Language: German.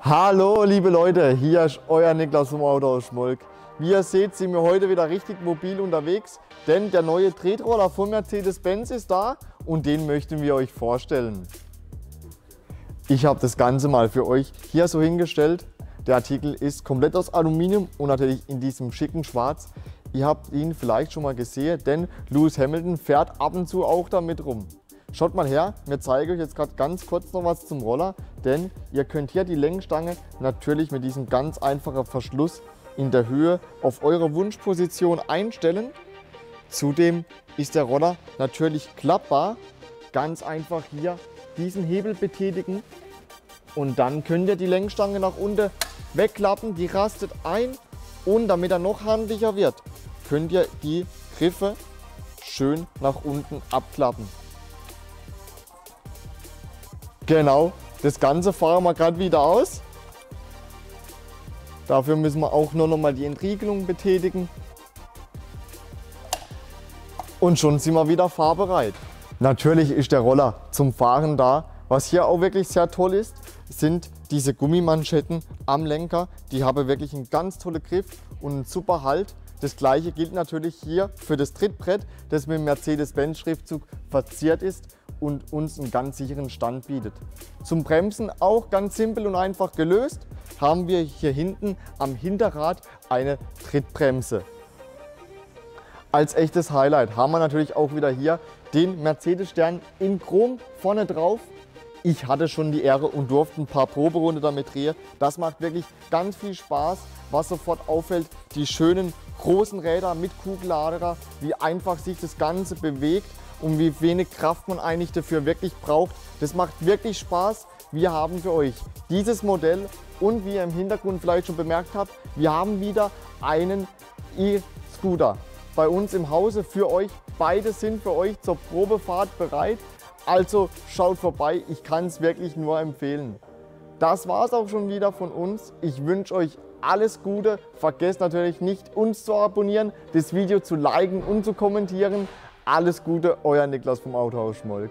Hallo liebe Leute, hier ist euer Niklas vom Autohaus Schmolk. Wie ihr seht, sind wir heute wieder richtig mobil unterwegs, denn der neue Tretroller von Mercedes-Benz ist da und den möchten wir euch vorstellen. Ich habe das Ganze mal für euch hier so hingestellt. Der Artikel ist komplett aus Aluminium und natürlich in diesem schicken Schwarz. Ihr habt ihn vielleicht schon mal gesehen, denn Lewis Hamilton fährt ab und zu auch damit rum. Schaut mal her, mir zeige euch jetzt gerade ganz kurz noch was zum Roller, denn ihr könnt hier die Lenkstange natürlich mit diesem ganz einfachen Verschluss in der Höhe auf eure Wunschposition einstellen. Zudem ist der Roller natürlich klappbar. Ganz einfach hier diesen Hebel betätigen und dann könnt ihr die Lenkstange nach unten wegklappen, die rastet ein und damit er noch handlicher wird, könnt ihr die Griffe schön nach unten abklappen. Genau, das Ganze fahren wir gerade wieder aus. Dafür müssen wir auch nur noch mal die Entriegelung betätigen. Und schon sind wir wieder fahrbereit. Natürlich ist der Roller zum Fahren da. Was hier auch wirklich sehr toll ist, sind diese Gummimanschetten am Lenker. Die haben wirklich einen ganz tollen Griff und einen super Halt. Das gleiche gilt natürlich hier für das Trittbrett, das mit dem Mercedes-Benz-Schriftzug verziert ist und uns einen ganz sicheren Stand bietet. Zum Bremsen auch ganz simpel und einfach gelöst, haben wir hier hinten am Hinterrad eine Trittbremse. Als echtes Highlight haben wir natürlich auch wieder hier den Mercedes-Stern in Chrom vorne drauf. Ich hatte schon die Ehre und durfte ein paar Proberunden damit drehen. Das macht wirklich ganz viel Spaß. Was sofort auffällt, die schönen großen Räder mit Kugelladerer, wie einfach sich das Ganze bewegt und wie wenig Kraft man eigentlich dafür wirklich braucht. Das macht wirklich Spaß. Wir haben für euch dieses Modell und wie ihr im Hintergrund vielleicht schon bemerkt habt, wir haben wieder einen E-Scooter bei uns im Hause für euch. Beide sind für euch zur Probefahrt bereit. Also schaut vorbei, ich kann es wirklich nur empfehlen. Das war es auch schon wieder von uns. Ich wünsche euch alles Gute. Vergesst natürlich nicht, uns zu abonnieren, das Video zu liken und zu kommentieren. Alles Gute, euer Niklas vom Autohaus Schmolk.